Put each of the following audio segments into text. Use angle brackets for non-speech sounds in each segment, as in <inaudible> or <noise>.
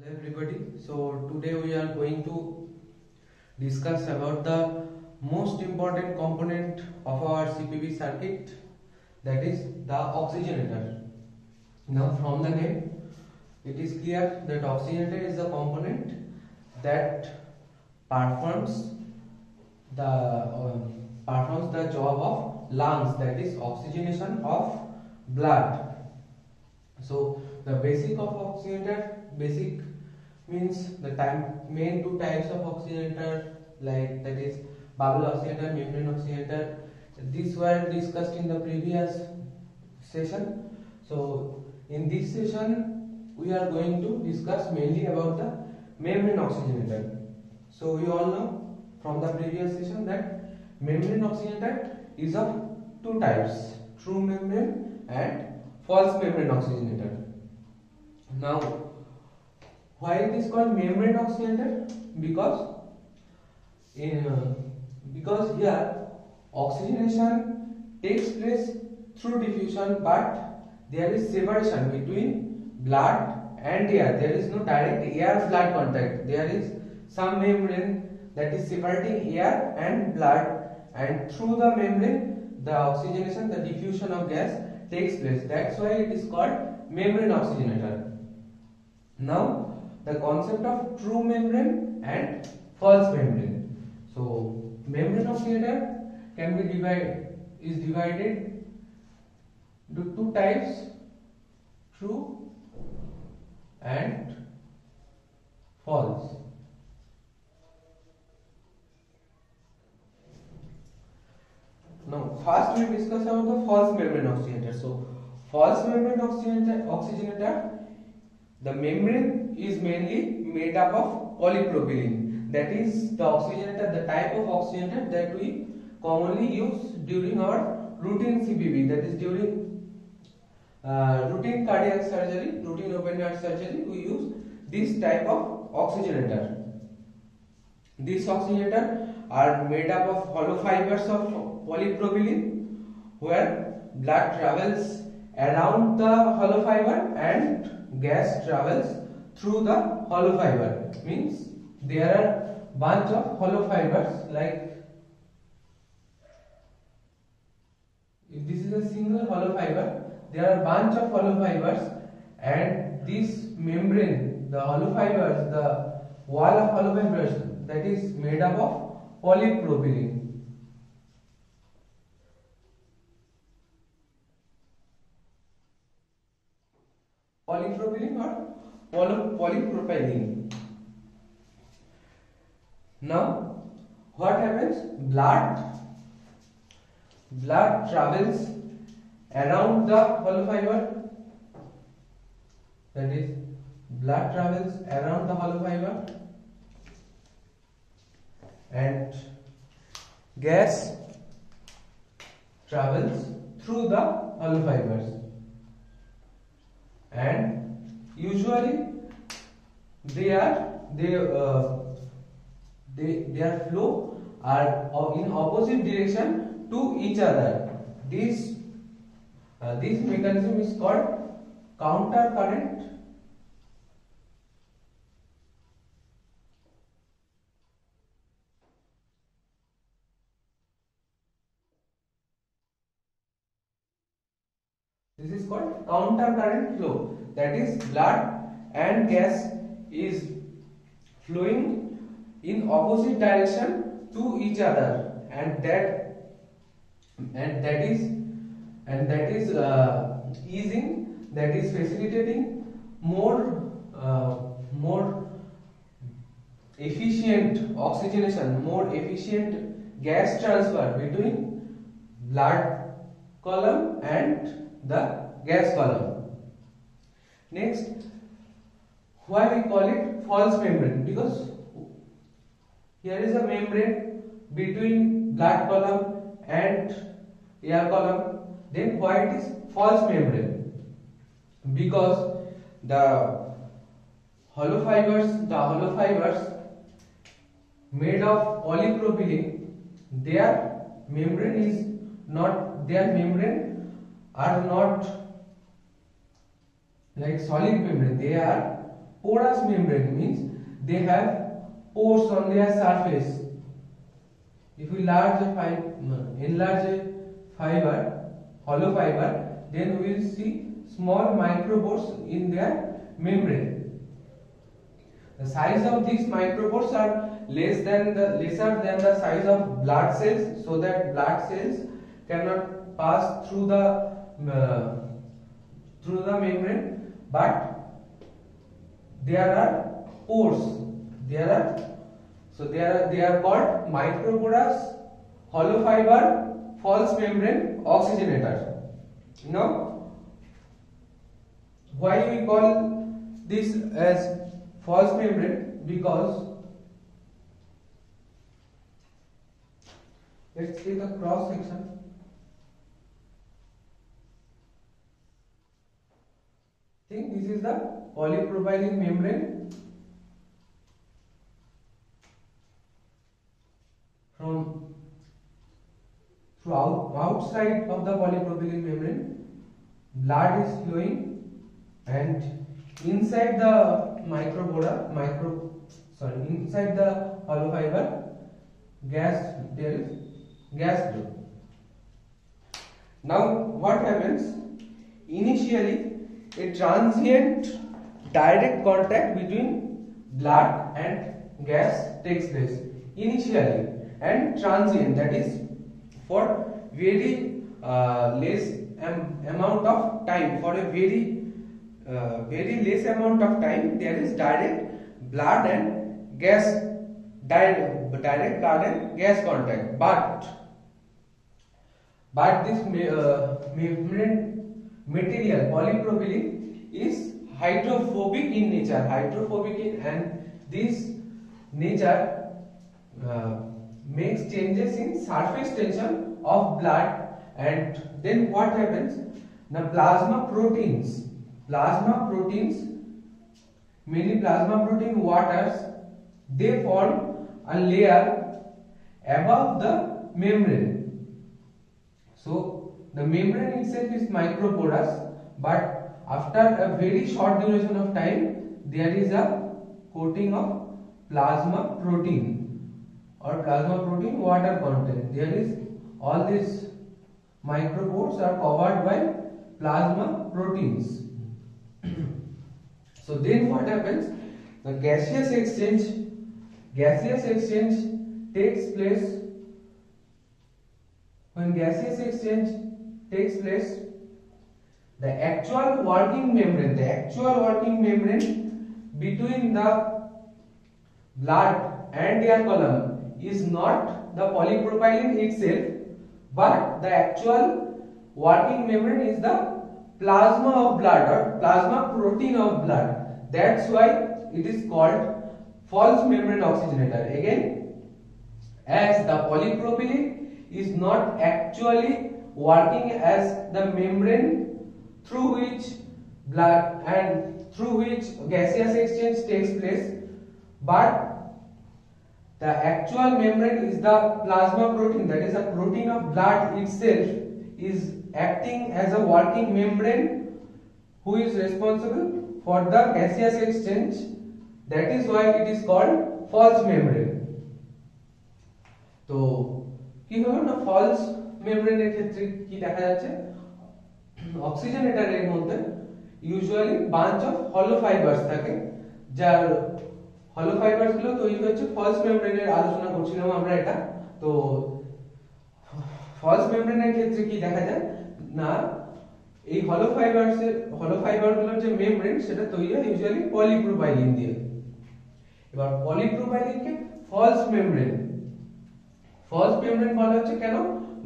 Hello everybody. So today we are going to discuss about the most important component of our CPB circuit that is the oxygenator. Now from the name it is clear that oxygenator is the component that performs the uh, performs the job of lungs that is oxygenation of blood. So the basic of oxygenator basic means the time main two types of oxygenator like that is bubble oxygenator membrane oxygenator these were discussed in the previous session. So in this session we are going to discuss mainly about the membrane oxygenator so we all know from the previous session that membrane oxygenator is of two types true membrane and false membrane oxygenator now why it is called membrane oxygenator? Because in uh, because here oxygenation takes place through diffusion, but there is separation between blood and air. There is no direct air-blood contact. There is some membrane that is separating air and blood, and through the membrane, the oxygenation, the diffusion of gas takes place. That's why it is called membrane oxygenator. Now the concept of true membrane and false membrane. So membrane oxygenator can be divided is divided into two types true and false. Now first we discuss about the false membrane oxygenator. So false membrane oxygenator, oxygenator the membrane is mainly made up of polypropylene. That is the oxygenator, the type of oxygenator that we commonly use during our routine CPB. That is during uh, routine cardiac surgery, routine open heart surgery. We use this type of oxygenator. These oxygenator are made up of hollow fibers of polypropylene, where blood travels around the hollow fiber and gas travels through the hollow fiber means there are bunch of hollow fibers like if this is a single hollow fiber there are bunch of hollow fibers and this membrane the hollow fibers the wall of hollow fibers that is made up of polypropylene or polypropylene. Now, what happens? Blood, blood travels around the hollow fiber. That is, blood travels around the hollow fiber, and gas travels through the hollow fibers and usually they are they uh, they their flow are in opposite direction to each other this uh, this mechanism is called counter current This is called counter current flow. That is blood and gas is flowing in opposite direction to each other and that and that is and that is uh, easing that is facilitating more uh, more efficient oxygenation more efficient gas transfer between blood column and the gas column. Next, why we call it false membrane? Because here is a membrane between blood column and air column. Then why it is false membrane? Because the hollow fibers, the hollow fibers made of polypropylene, their membrane is not their membrane are not like solid membrane they are porous membrane means they have pores on their surface. If we enlarge a fiber enlarge a fiber hollow fiber then we will see small micropores in their membrane. The size of these micropores are less than the lesser than the size of blood cells so that blood cells cannot pass through the uh, through the membrane but there are pores. There are so they are they are called microporous hollow fiber false membrane oxygenator you know? Why we call this as false membrane? Because let's take a cross section is the polypropylene membrane from throughout outside of the polypropylene membrane blood is flowing and inside the micropora micro sorry inside the hollow fiber gas there is gas flow now what happens initially a transient direct contact between blood and gas takes place initially and transient that is for very uh, less am amount of time for a very uh, very less amount of time there is direct blood and gas direct, direct blood and gas contact. But but this uh, membrane material polypropylene is hydrophobic in nature hydrophobic in and this nature uh, makes changes in surface tension of blood and then what happens the plasma proteins plasma proteins many plasma protein waters they form a layer above the membrane so the membrane itself is microporous but after a very short duration of time there is a coating of plasma protein. Or plasma protein water content. There is all these micropores are covered by plasma proteins. So then what happens? The gaseous exchange gaseous exchange takes place when gaseous exchange takes place. The actual working membrane the actual working membrane between the blood and air column is not the polypropylene itself but the actual working membrane is the plasma of blood or plasma protein of blood. That's why it is called false membrane oxygenator. Again as the polypropylene is not actually working as the membrane through which blood and through which gaseous exchange takes place but the actual membrane is the plasma protein that is a protein of blood itself is acting as a working membrane who is responsible for the gaseous exchange that is why it is called false membrane তো কি হলো না false মেমব্রেনের ক্ষেত্রে কি দেখা যাচ্ছে? অক্সিজেনেটারের মধ্যে ইউজুয়ালি বাঞ্চ অফ হলো ফাইবারস থাকে, যার হলো ফাইবারসগুলো তৈরি হচ্ছে ফলস মেমব্রেনের আলোচনা করছিলাম আমরা এটা। তো ফলস মেমব্রেনের ক্ষেত্রে কি দেখা যায়? না, এই হলো ফাইবারস এর হলো ফাইবারগুলোর যে মেমব্রেন সেটা তৈরি হয় ইউজুয়ালি পলিপ্রোপাইলিন দিয়ে। এবার পলিপ্রোপাইলিনকে ফলস মেমব্রেন ফলস মেমব্রেন বলা হচ্ছে কেন?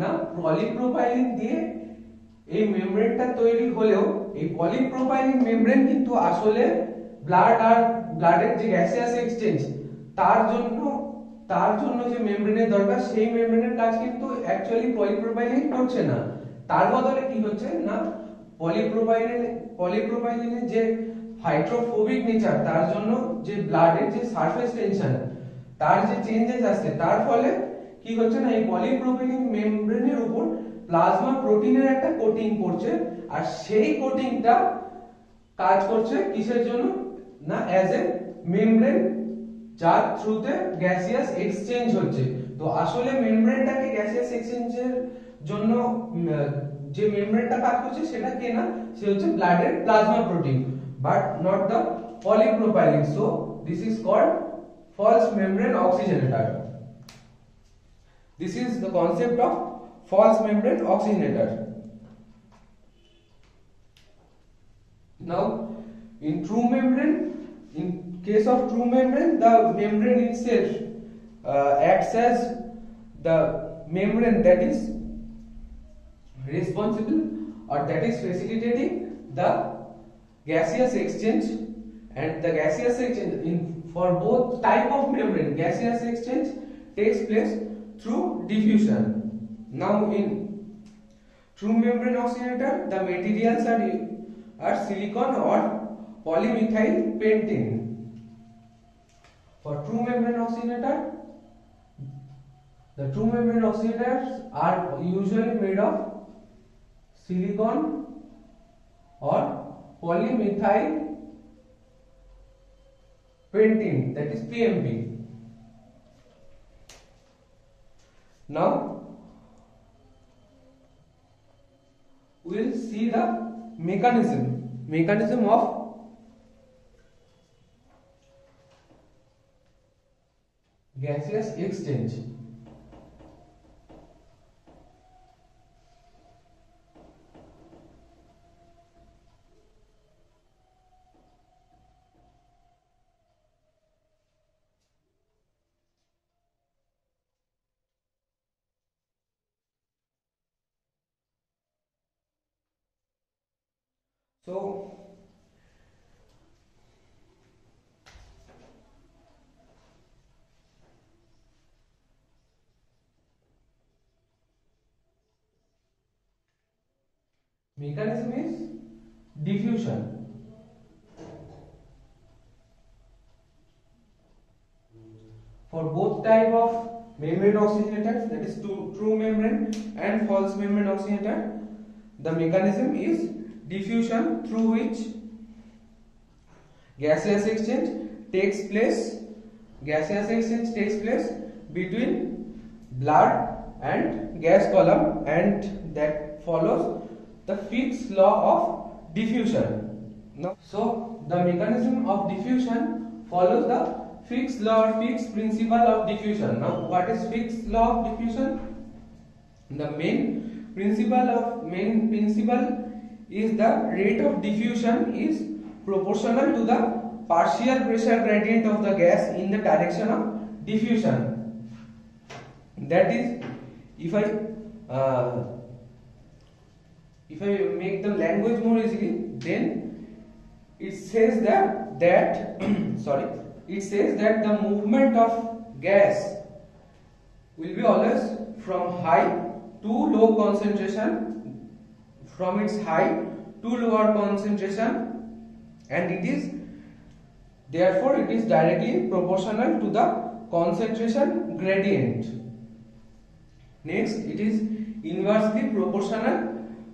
না পলিপ্রোপাইলিন দিয়ে এই মেমব্রেনটা তৈরি হলেও, এই পলিপ্রোপাইলিন মেমব্রেন কিন্তু আসলে ব্লাড আর ব্লাডের যে গ্যাসিয়াস এক্সচেঞ্জ তার জন্য তার জন্য যে মেমব্রেনের দরকার, সেই মেমব্রেনের কাজ কিন্তু অ্যাকচুয়ালি পলিপ্রোপাইলিন করছে না। তার বদলে কি হচ্ছে না পলিপ্রোপাইলিন পলিপ্রোপাইলিনের যে হাইড্রোফোবিক নেচার তার জন্য যে ব্লাডের যে সারফেস টেনশন তার যে চেঞ্জেস আসছে, তার ফলে কি হচ্ছে না, এই পলিপ্রোপাইলিন মেমব্রেনের উপর প্লাজমা প্রোটিনের একটা কোটিং করছে, আর সেই কোটিংটা কাজ করছে কিসের জন্য? না অ্যাজ এ মেমব্রেন যার থ্রুতে গ্যাসিয়াস এক্সচেঞ্জ হচ্ছে। তো আসলে মেমব্রেনটাকে গ্যাসিয়াস এক্সচেঞ্জের জন্য যে মেমব্রেনটা কাজ করছে সেটা কে না, সে হচ্ছে ব্লাডের plasma protein but not the polypropylene. So, this is called false membrane oxygenator. This is the concept of false membrane oxygenator. Now in true membrane in case of true membrane the membrane itself uh, acts as the membrane that is responsible or that is facilitating the gaseous exchange and the gaseous exchange in for both type of membrane gaseous exchange takes place through diffusion now in true membrane oxygenator the materials are are silicon or polymethyl pentane for true membrane oxygenator the true membrane oxygenators are usually made of silicon or polymethyl pentene that is PMP. Now we will see the mechanism mechanism of gaseous exchange. So mechanism is diffusion. For both type of membrane oxygenators that is true, true membrane and false membrane oxygenator the mechanism is diffusion through which gaseous exchange takes place gaseous exchange takes place between blood and gas column and that follows the Fick's law of diffusion. Now so the mechanism of diffusion follows the Fick's law or Fick's principle of diffusion. Now what is Fick's law of diffusion? The main principle of main principle is the rate of diffusion is proportional to the partial pressure gradient of the gas in the direction of diffusion. That is, if I uh, if I make the language more easily, then it says that that <clears throat> sorry, it says that the movement of gas will be always from high to low concentration from its high to lower concentration and it is therefore it is directly proportional to the concentration gradient. Next it is inversely proportional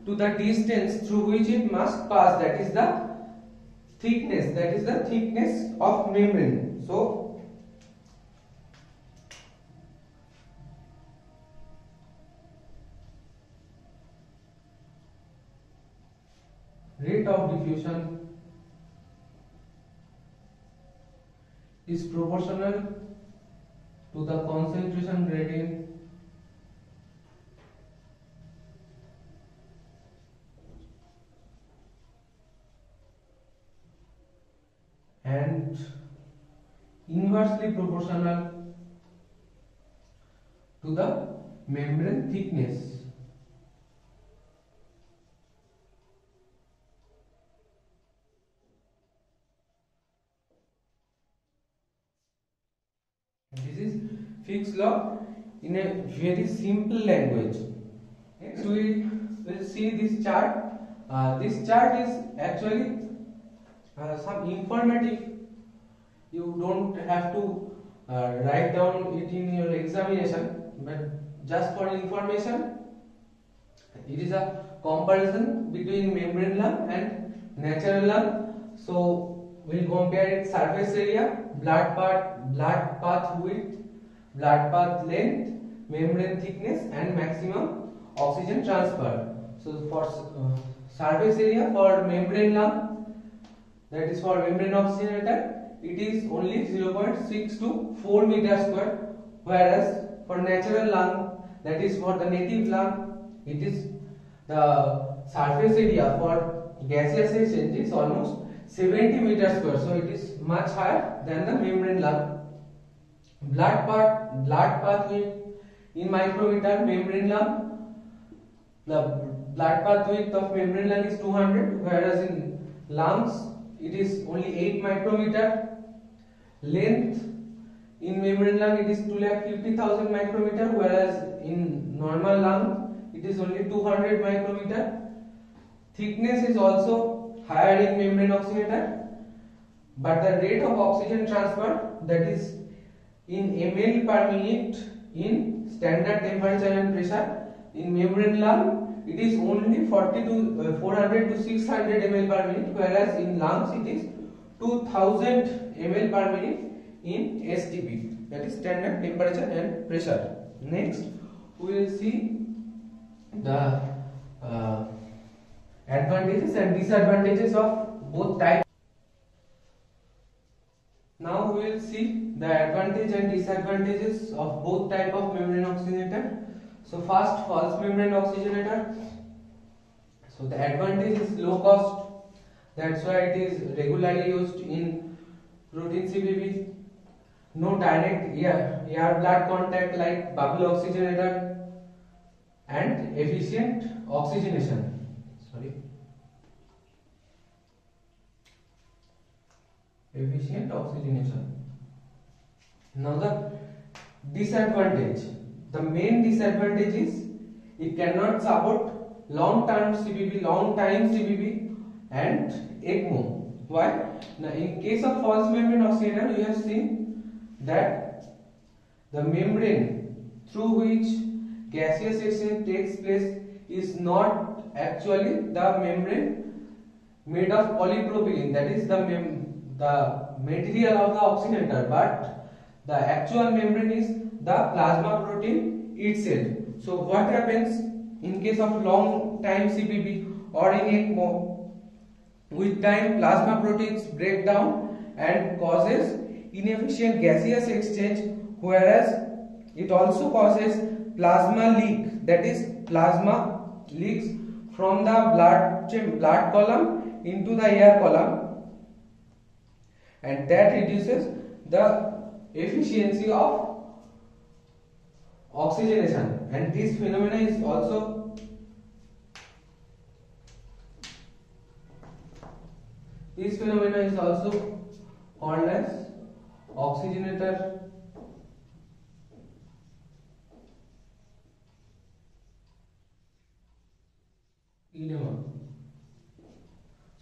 to the distance through which it must pass that is the thickness that is the thickness of membrane. So is proportional to the concentration gradient and inversely proportional to the membrane thickness This is Fick's law in a very simple language. Next we will see this chart. Uh, this chart is actually uh, some informative. You don't have to uh, write down it in your examination, but just for information, it is a comparison between membrane lung and natural lung. So we'll compare its surface area, blood path, blood path width, blood path length, membrane thickness and maximum oxygen transfer. So for uh, surface area for membrane lung, that is for membrane oxygenator, it is only 0.6 to 4 meter square, whereas for natural lung, that is for the native lung, it is the surface area for gaseous exchange is almost 70 meter square, so it is much higher than the membrane lung. Blood path, blood path width in micrometer, membrane lung, the blood path width of membrane lung is 200, whereas in lungs it is only 8 micrometer. Length in membrane lung it is 2,50,000 micrometer, whereas in normal lung it is only 200 micrometer. Thickness is also higher in membrane oxygenator, but the rate of oxygen transfer that is in ml per minute in standard temperature and pressure in membrane lung it is only 40 to uh, 400 to 600 ml per minute whereas in lungs it is 2000 ml per minute in STP that is standard temperature and pressure. Next we will see the uh, advantages and disadvantages of both types now we will see the advantage and disadvantages of both type of membrane oxygenator. So first false membrane oxygenator. So the advantage is low cost. That's why it is regularly used in routine CPB. No direct air, air blood contact like bubble oxygenator and efficient oxygenation. Sorry. efficient oxygenation. Now the disadvantage. The main disadvantage is it cannot support long term CPB, long time CPB and ECMO. Why? Now in case of false membrane oxygenator, we have seen that the membrane through which gaseous exchange takes place is not actually the membrane made of polypropylene that is the the material of the oxygenator but the actual membrane is the plasma protein itself. So what happens in case of long time CPB or ECMO with time plasma proteins break down and causes inefficient gaseous exchange whereas it also causes plasma leak that is plasma leaks from the blood blood column into the air column and that reduces the efficiency of oxygenation and this phenomena is also this phenomena is also called as oxygenator edema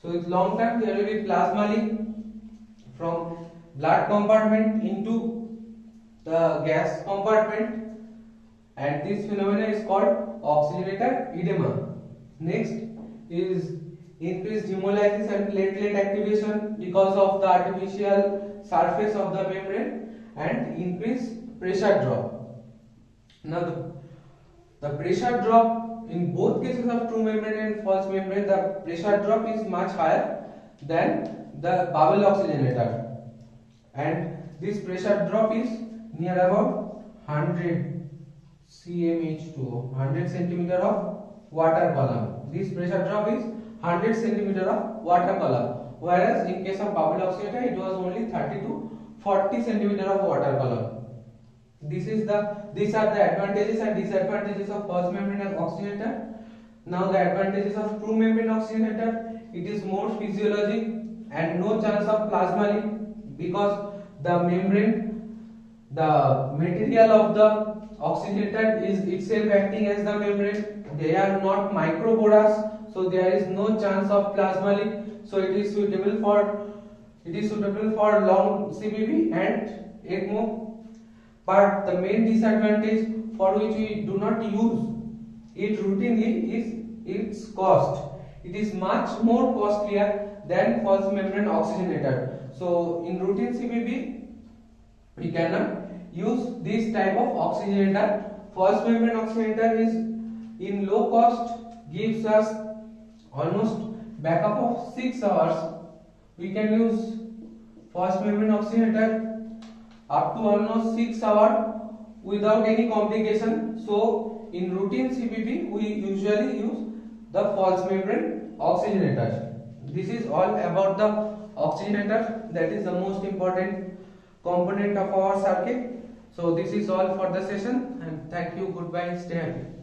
so it's long term there will be plasma leak from blood compartment into the gas compartment and this phenomena is called oxygenator edema. Next is increased hemolysis and platelet activation because of the artificial surface of the membrane and increased pressure drop. Now the, the pressure drop in both cases of true membrane and false membrane the pressure drop is much higher than the bubble oxygenator and this pressure drop is near about 100 cmH2 100 centimeter of water column. This pressure drop is 100 centimeter of water column. Whereas in case of bubble oxygenator it was only 30 to 40 centimeter of water column. This is the these are the advantages and disadvantages of false membrane oxygenator now the advantages of true membrane oxygenator it is more physiologic and no chance of plasma leak because the membrane the material of the oxygenator is itself acting as the membrane. They are not microporous so there is no chance of plasma leak so it is suitable for it is suitable for long CPB and ECMO. But the main disadvantage for which we do not use it routinely is its cost. It is much more costlier than false membrane oxygenator. So in routine CPB, we cannot use this type of oxygenator. False membrane oxygenator is in low cost, gives us almost backup of 6 hours. We can use false membrane oxygenator up to almost 6 hours without any complication. So in routine CPB, we usually use the false membrane oxygenator. This is all about the oxygenator that is the most important component of our circuit. So this is all for the session and thank you goodbye stay happy.